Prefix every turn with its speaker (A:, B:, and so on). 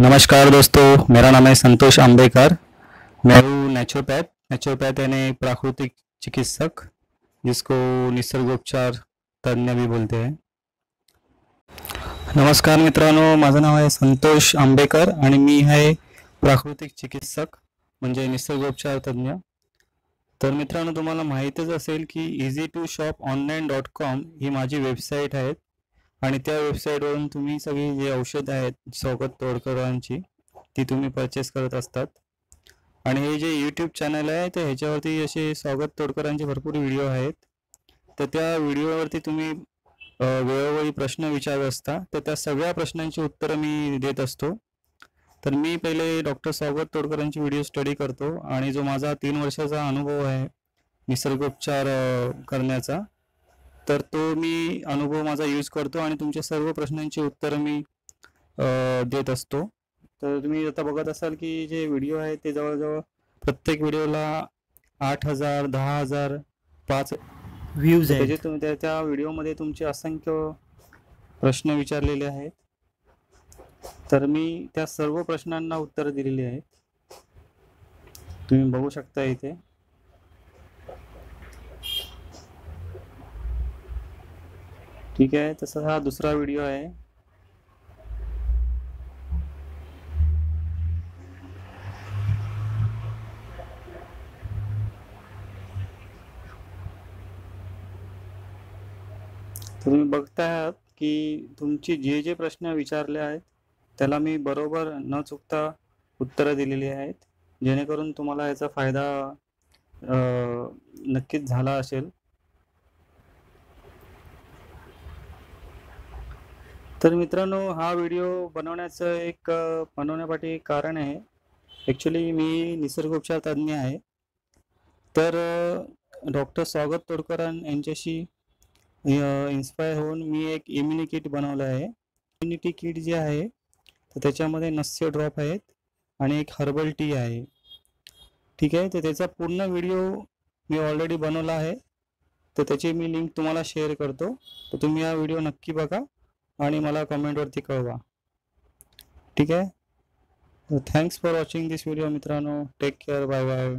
A: नमस्कार दोस्तों, मेरा नाम है संतोष आंबेकर। मैं हूँ नेचुरोपैथ नेचुरोपैथ यानी प्राकृतिक चिकित्सक, जिसको निसर्गोपचार तज्ञ भी बोलते हैं। नमस्कार मित्रांनो, माझं नाव आहे संतोष आंबेकर मी आहे प्राकृतिक चिकित्सक, म्हणजे निसर्गोपचार तज्ञ. तर मित्रांनो, तुम्हाला माहीतच असेल की easy to shop online dot com ही माझी वेबसाईट आहे. आणि त्या वेबसाईटवरून तुम्ही सगळी जे औषधं आहेत सौगत तोडकरांची ती तुम्ही परचेस करत असतात. आणि हे जे यूट्यूब चॅनल आहे तर ह्याच्यावरती असे स्वागत तोडकरांचे भरपूर व्हिडिओ आहेत. तर त्या व्हिडिओवरती तुम्ही वेळोवेळी प्रश्न विचारत असता तर त्या सगळ्या प्रश्नांची उत्तरं मी देत असतो. तर मी पहिले डॉक्टर स्वागत तोडकरांची व्हिडिओ स्टडी करतो. आणि जो माझा तीन वर्षाचा अनुभव आहे निसर्गोपचार करण्याचा तर तो मी अनुभव माझा यूज करतो आणि तुमच्या सर्व प्रश्नांची उत्तरं मी देत असतो. तर तुम्ही आता बघत असाल की जे व्हिडिओ आहे ते जवळजवळ प्रत्येक व्हिडिओला आठ हजार दहा हजार पाच
B: व्ह्यूज
A: त्या त्या व्हिडिओमध्ये तुमचे असंख्य प्रश्न विचारलेले आहेत. तर मी त्या सर्व प्रश्नांना उत्तर दिलेली आहेत. तुम्ही बघू शकता इथे. ठीक आहे तसा हा दुसरा व्हिडिओ आहे. तर तुम्ही बघताय आहात की तुमची जे जे प्रश्न विचारले आहेत त्याला मी बरोबर न चुकता उत्तरं दिलेली आहेत. जेणेकरून तुम्हाला याचा फायदा नक्कीच झाला असेल. तर मित्रांनो हा व्हिडिओ बनवण्याचं एक बनवण्यापाठी कारण आहे. ॲक्च्युली मी निसर्गोपचार तज्ज्ञ आहे. तर डॉक्टर स्वागत तोडकरां यांच्याशी इन्स्पायर होऊन मी एक इम्युनि किट बनवलं आहे. इम्युनिटी किट जे आहे तर त्याच्यामध्ये नस्य ड्रॉप आहेत आणि एक हर्बल टी आहे. ठीक आहे? तर त्याचा पूर्ण व्हिडिओ मी ऑलरेडी बनवला आहे. तर त्याची मी लिंक तुम्हाला शेअर करतो. तर तुम्ही हा व्हिडिओ नक्की बघा. आणि मला कमेंटवरती कळवा. ठीक आहे? Thanks for watching this video मित्रांनो. Take care bye bye